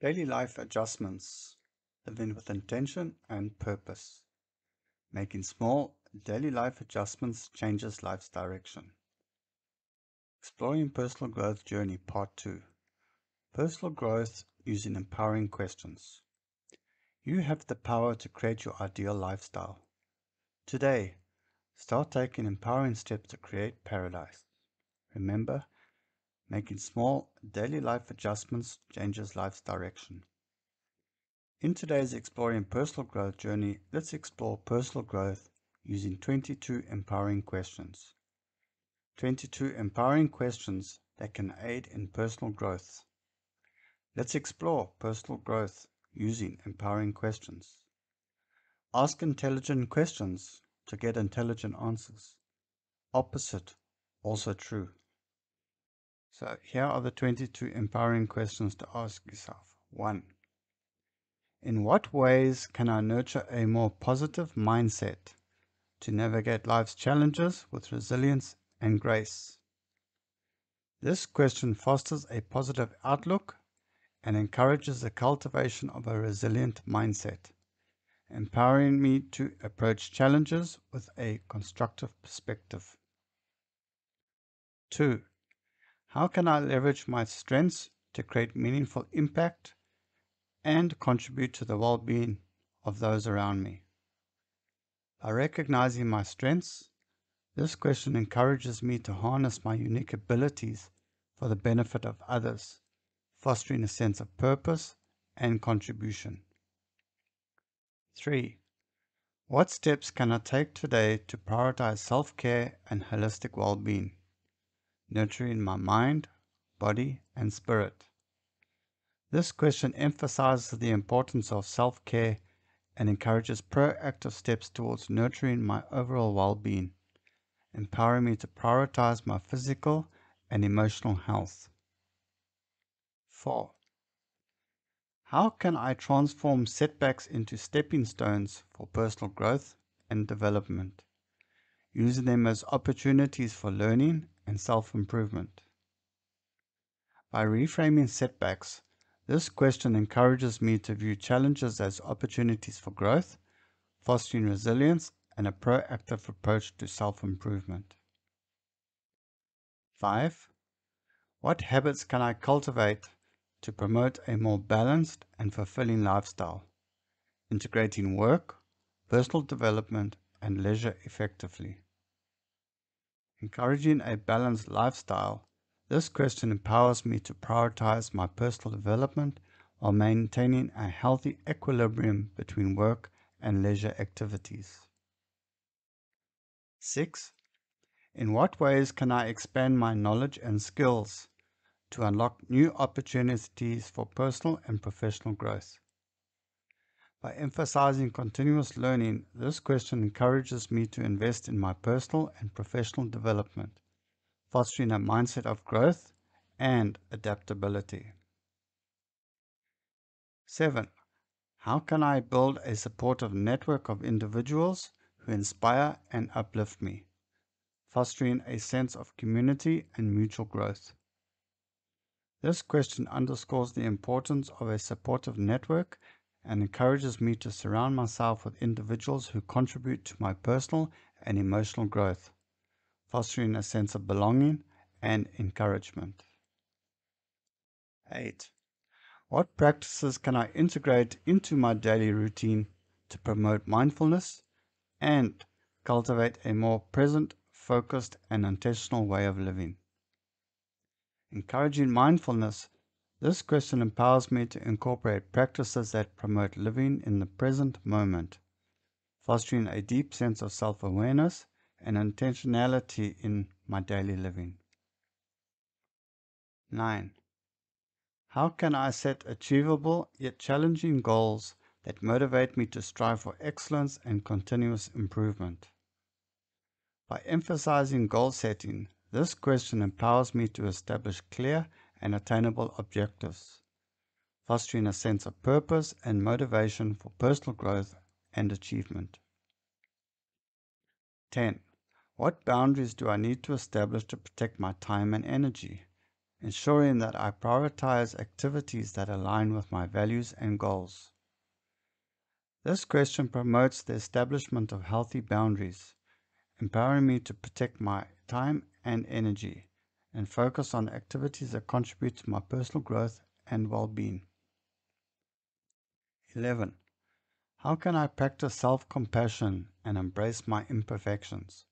Daily life adjustments. Living with intention and purpose. Making small daily life adjustments changes life's direction. Exploring Personal Growth Journey Part 2. Personal growth using empowering questions. You have the power to create your ideal lifestyle. Today, start taking empowering steps to create paradise. Remember, Making small daily life adjustments changes life's direction. In today's Exploring Personal Growth journey, let's explore personal growth using 22 empowering questions. 22 empowering questions that can aid in personal growth. Let's explore personal growth using empowering questions. Ask intelligent questions to get intelligent answers. Opposite, also true. So here are the 22 empowering questions to ask yourself. 1. In what ways can I nurture a more positive mindset to navigate life's challenges with resilience and grace? This question fosters a positive outlook and encourages the cultivation of a resilient mindset, empowering me to approach challenges with a constructive perspective. 2. How can I leverage my strengths to create meaningful impact and contribute to the well-being of those around me? By recognizing my strengths, this question encourages me to harness my unique abilities for the benefit of others, fostering a sense of purpose and contribution. 3. What steps can I take today to prioritize self-care and holistic well-being? Nurturing my mind, body, and spirit. This question emphasizes the importance of self care and encourages proactive steps towards nurturing my overall well being, empowering me to prioritize my physical and emotional health. 4. How can I transform setbacks into stepping stones for personal growth and development, using them as opportunities for learning and self-improvement. By reframing setbacks, this question encourages me to view challenges as opportunities for growth, fostering resilience and a proactive approach to self-improvement. 5. What habits can I cultivate to promote a more balanced and fulfilling lifestyle, integrating work, personal development, and leisure effectively? Encouraging a balanced lifestyle, this question empowers me to prioritize my personal development while maintaining a healthy equilibrium between work and leisure activities. 6. In what ways can I expand my knowledge and skills to unlock new opportunities for personal and professional growth? By emphasizing continuous learning, this question encourages me to invest in my personal and professional development, fostering a mindset of growth and adaptability. 7. How can I build a supportive network of individuals who inspire and uplift me, fostering a sense of community and mutual growth? This question underscores the importance of a supportive network and encourages me to surround myself with individuals who contribute to my personal and emotional growth, fostering a sense of belonging and encouragement. 8. What practices can I integrate into my daily routine to promote mindfulness and cultivate a more present, focused, and intentional way of living? Encouraging mindfulness this question empowers me to incorporate practices that promote living in the present moment, fostering a deep sense of self-awareness and intentionality in my daily living. 9. How can I set achievable yet challenging goals that motivate me to strive for excellence and continuous improvement? By emphasizing goal setting, this question empowers me to establish clear and attainable objectives, fostering a sense of purpose and motivation for personal growth and achievement. 10. What boundaries do I need to establish to protect my time and energy, ensuring that I prioritize activities that align with my values and goals. This question promotes the establishment of healthy boundaries, empowering me to protect my time and energy and focus on activities that contribute to my personal growth and well-being. 11. How can I practice self-compassion and embrace my imperfections,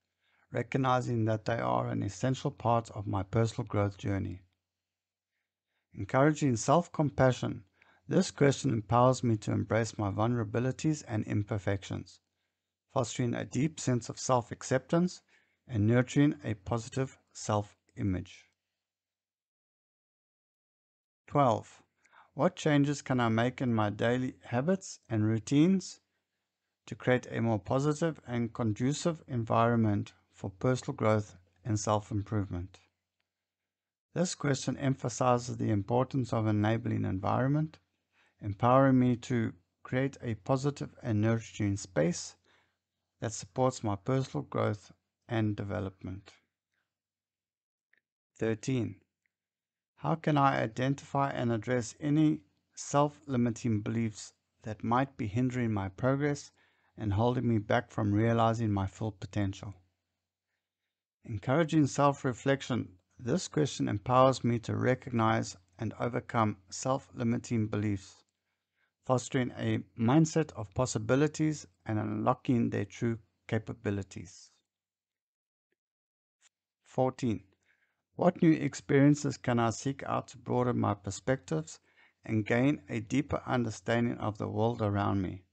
recognizing that they are an essential part of my personal growth journey? Encouraging self-compassion, this question empowers me to embrace my vulnerabilities and imperfections, fostering a deep sense of self-acceptance and nurturing a positive self-image. 12. What changes can I make in my daily habits and routines to create a more positive and conducive environment for personal growth and self-improvement? This question emphasizes the importance of enabling environment, empowering me to create a positive and nurturing space that supports my personal growth and development. 13. How can I identify and address any self-limiting beliefs that might be hindering my progress and holding me back from realizing my full potential? Encouraging self-reflection, this question empowers me to recognize and overcome self-limiting beliefs, fostering a mindset of possibilities and unlocking their true capabilities. 14. What new experiences can I seek out to broaden my perspectives and gain a deeper understanding of the world around me,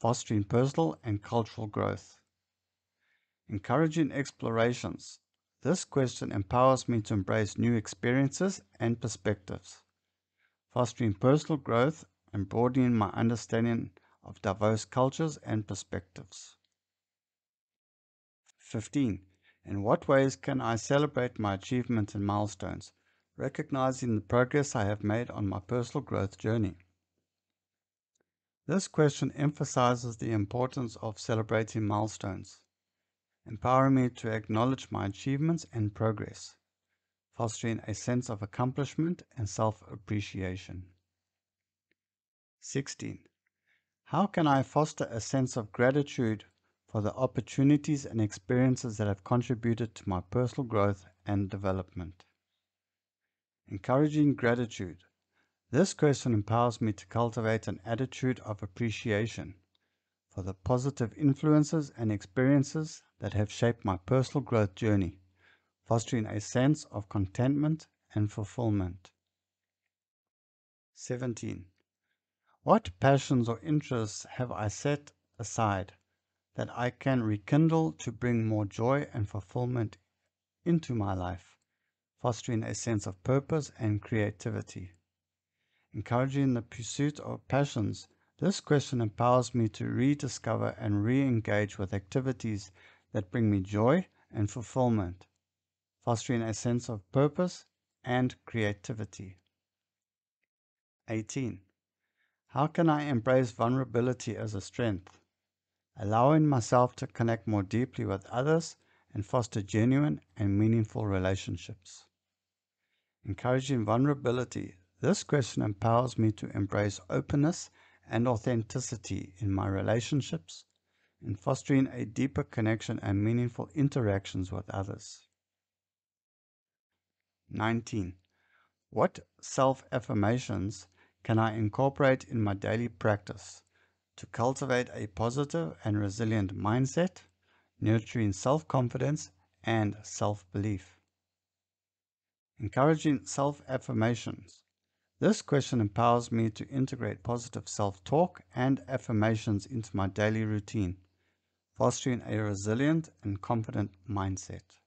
fostering personal and cultural growth? Encouraging explorations. This question empowers me to embrace new experiences and perspectives, fostering personal growth and broadening my understanding of diverse cultures and perspectives. 15. In what ways can I celebrate my achievements and milestones, recognizing the progress I have made on my personal growth journey? This question emphasizes the importance of celebrating milestones, empowering me to acknowledge my achievements and progress, fostering a sense of accomplishment and self-appreciation. 16. How can I foster a sense of gratitude for the opportunities and experiences that have contributed to my personal growth and development. Encouraging gratitude. This question empowers me to cultivate an attitude of appreciation for the positive influences and experiences that have shaped my personal growth journey, fostering a sense of contentment and fulfillment. 17. What passions or interests have I set aside that I can rekindle to bring more joy and fulfillment into my life, fostering a sense of purpose and creativity. Encouraging the pursuit of passions, this question empowers me to rediscover and re-engage with activities that bring me joy and fulfillment, fostering a sense of purpose and creativity. 18. How can I embrace vulnerability as a strength? Allowing myself to connect more deeply with others and foster genuine and meaningful relationships. Encouraging vulnerability, this question empowers me to embrace openness and authenticity in my relationships and fostering a deeper connection and meaningful interactions with others. 19. What self-affirmations can I incorporate in my daily practice to cultivate a positive and resilient mindset, nurturing self-confidence and self-belief. Encouraging self-affirmations. This question empowers me to integrate positive self-talk and affirmations into my daily routine, fostering a resilient and confident mindset.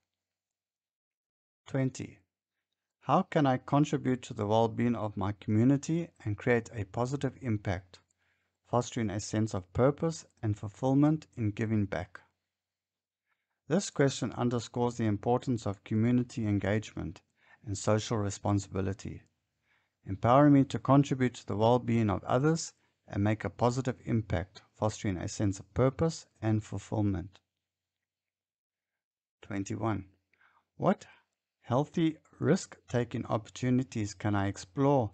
20. How can I contribute to the well-being of my community and create a positive impact? Fostering a sense of purpose and fulfillment in giving back. This question underscores the importance of community engagement and social responsibility, empowering me to contribute to the well-being of others and make a positive impact, fostering a sense of purpose and fulfillment. 21. What Healthy risk taking opportunities can I explore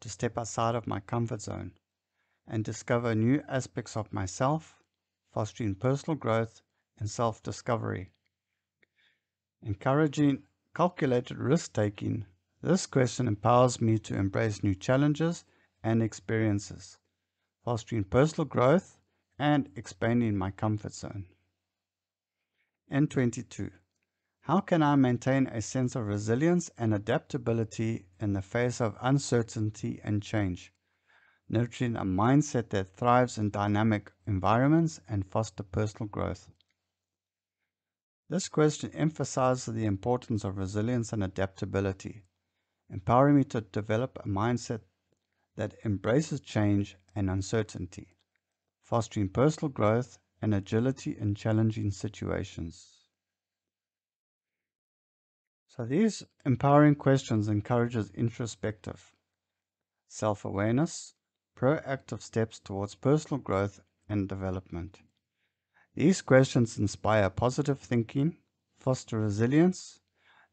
to step outside of my comfort zone and discover new aspects of myself, fostering personal growth and self discovery? Encouraging calculated risk taking, this question empowers me to embrace new challenges and experiences, fostering personal growth and expanding my comfort zone. N22 how can I maintain a sense of resilience and adaptability in the face of uncertainty and change, nurturing a mindset that thrives in dynamic environments and foster personal growth? This question emphasizes the importance of resilience and adaptability, empowering me to develop a mindset that embraces change and uncertainty, fostering personal growth and agility in challenging situations. So these empowering questions encourages introspective self-awareness, proactive steps towards personal growth and development. These questions inspire positive thinking, foster resilience,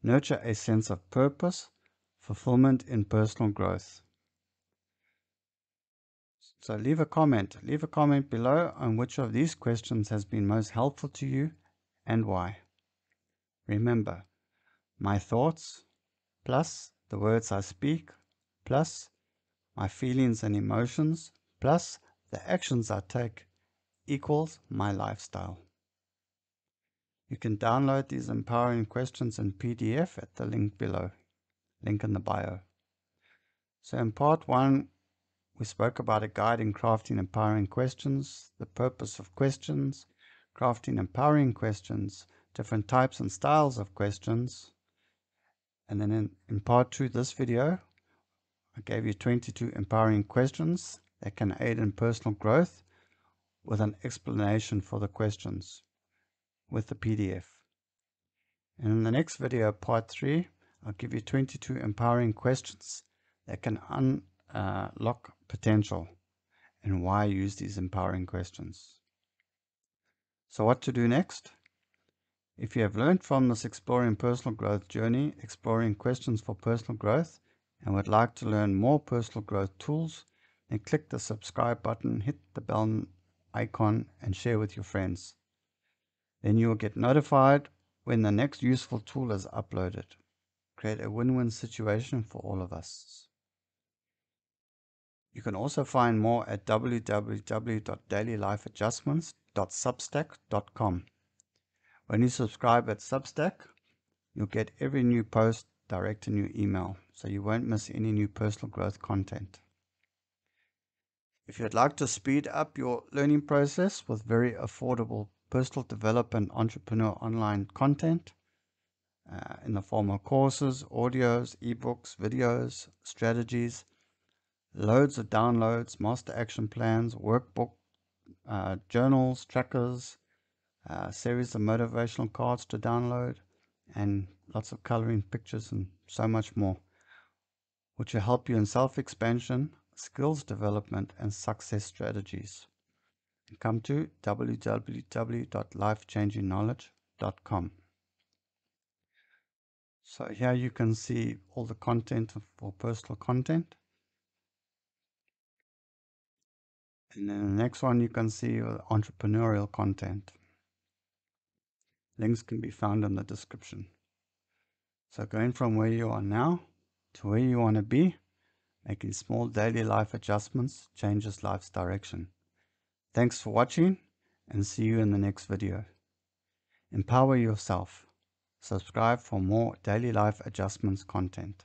nurture a sense of purpose, fulfillment in personal growth. So leave a comment. Leave a comment below on which of these questions has been most helpful to you and why. Remember, my thoughts, plus the words I speak, plus my feelings and emotions, plus the actions I take equals my lifestyle. You can download these empowering questions in PDF at the link below, link in the bio. So in part one, we spoke about a guide in crafting empowering questions, the purpose of questions, crafting empowering questions, different types and styles of questions, and then in, in part two, this video, I gave you 22 empowering questions that can aid in personal growth with an explanation for the questions with the PDF. And in the next video, part three, I'll give you 22 empowering questions that can unlock potential and why use these empowering questions. So what to do next? If you have learned from this Exploring Personal Growth journey, exploring questions for personal growth, and would like to learn more personal growth tools, then click the subscribe button, hit the bell icon, and share with your friends. Then you will get notified when the next useful tool is uploaded. Create a win-win situation for all of us. You can also find more at www.dailylifeadjustments.substack.com. When you subscribe at Substack, you'll get every new post direct in your email, so you won't miss any new personal growth content. If you'd like to speed up your learning process with very affordable personal development entrepreneur online content uh, in the form of courses, audios, ebooks, videos, strategies, loads of downloads, master action plans, workbook, uh, journals, trackers, a series of motivational cards to download, and lots of coloring pictures and so much more, which will help you in self-expansion, skills development, and success strategies. Come to www.lifechangingknowledge.com. So here you can see all the content for personal content. And then the next one you can see uh, entrepreneurial content. Links can be found in the description. So going from where you are now to where you want to be, making small daily life adjustments changes life's direction. Thanks for watching and see you in the next video. Empower yourself. Subscribe for more daily life adjustments content.